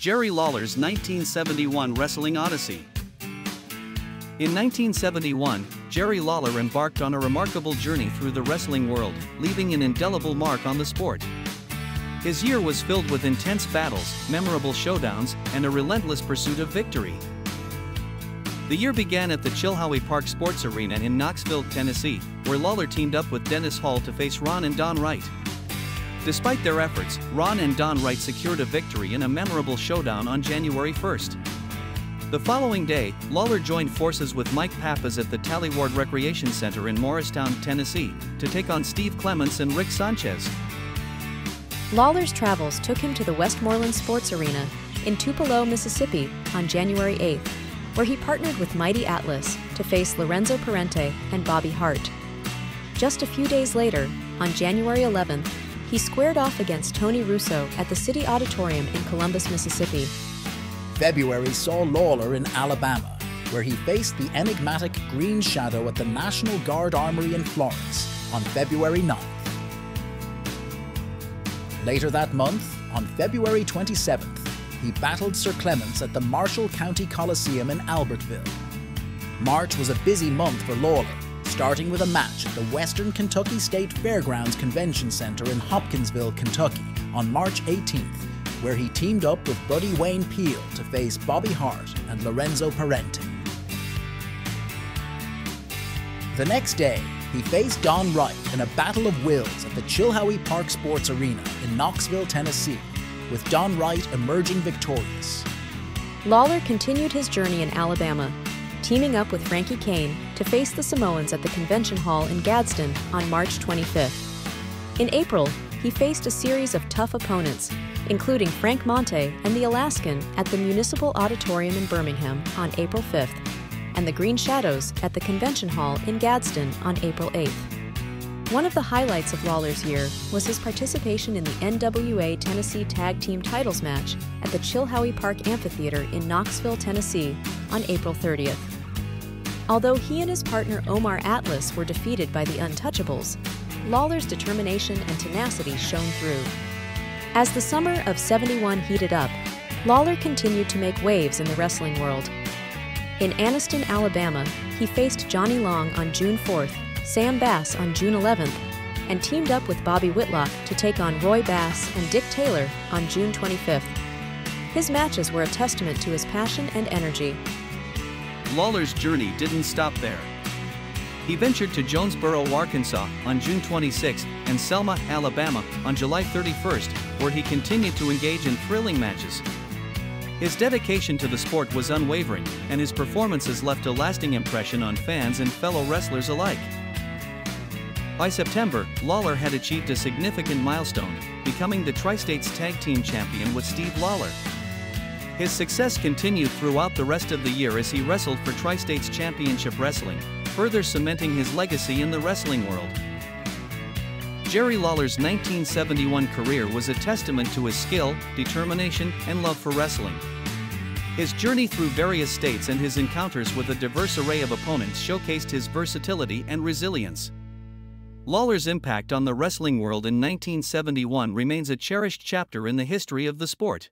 Jerry Lawler's 1971 Wrestling Odyssey. In 1971, Jerry Lawler embarked on a remarkable journey through the wrestling world, leaving an indelible mark on the sport. His year was filled with intense battles, memorable showdowns, and a relentless pursuit of victory. The year began at the Chilhowee Park Sports Arena in Knoxville, Tennessee, where Lawler teamed up with Dennis Hall to face Ron and Don Wright. Despite their efforts, Ron and Don Wright secured a victory in a memorable showdown on January 1st. The following day, Lawler joined forces with Mike Pappas at the Talley Ward Recreation Center in Morristown, Tennessee, to take on Steve Clements and Rick Sanchez. Lawler's travels took him to the Westmoreland Sports Arena in Tupelo, Mississippi on January 8th, where he partnered with Mighty Atlas to face Lorenzo Parente and Bobby Hart. Just a few days later, on January 11th, he squared off against Tony Russo at the City Auditorium in Columbus, Mississippi. February saw Lawler in Alabama, where he faced the enigmatic Green Shadow at the National Guard Armory in Florence on February 9th. Later that month, on February 27th, he battled Sir Clements at the Marshall County Coliseum in Albertville. March was a busy month for Lawler, starting with a match at the Western Kentucky State Fairgrounds Convention Center in Hopkinsville, Kentucky on March 18th, where he teamed up with Buddy Wayne Peel to face Bobby Hart and Lorenzo Parente. The next day, he faced Don Wright in a battle of wills at the Chilhowee Park Sports Arena in Knoxville, Tennessee, with Don Wright emerging victorious. Lawler continued his journey in Alabama, teaming up with Frankie Kane to face the Samoans at the Convention Hall in Gadsden on March 25th. In April, he faced a series of tough opponents, including Frank Monte and the Alaskan at the Municipal Auditorium in Birmingham on April 5th, and the Green Shadows at the Convention Hall in Gadsden on April 8th. One of the highlights of Lawler's year was his participation in the NWA Tennessee Tag Team Titles match at the Chilhowee Park Amphitheater in Knoxville, Tennessee on April 30th. Although he and his partner Omar Atlas were defeated by the Untouchables, Lawler's determination and tenacity shone through. As the summer of 71 heated up, Lawler continued to make waves in the wrestling world. In Anniston, Alabama, he faced Johnny Long on June 4th Sam Bass on June 11th, and teamed up with Bobby Whitlock to take on Roy Bass and Dick Taylor on June 25th. His matches were a testament to his passion and energy. Lawler's journey didn't stop there. He ventured to Jonesboro, Arkansas on June 26 and Selma, Alabama on July 31, where he continued to engage in thrilling matches. His dedication to the sport was unwavering, and his performances left a lasting impression on fans and fellow wrestlers alike. By September, Lawler had achieved a significant milestone, becoming the Tri-States Tag Team Champion with Steve Lawler. His success continued throughout the rest of the year as he wrestled for Tri-States Championship Wrestling, further cementing his legacy in the wrestling world. Jerry Lawler's 1971 career was a testament to his skill, determination, and love for wrestling. His journey through various states and his encounters with a diverse array of opponents showcased his versatility and resilience. Lawler's impact on the wrestling world in 1971 remains a cherished chapter in the history of the sport.